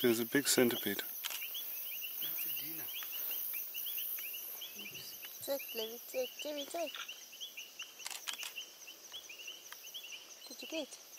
There's a big centipede. Take, let me check, take. check. Did you get?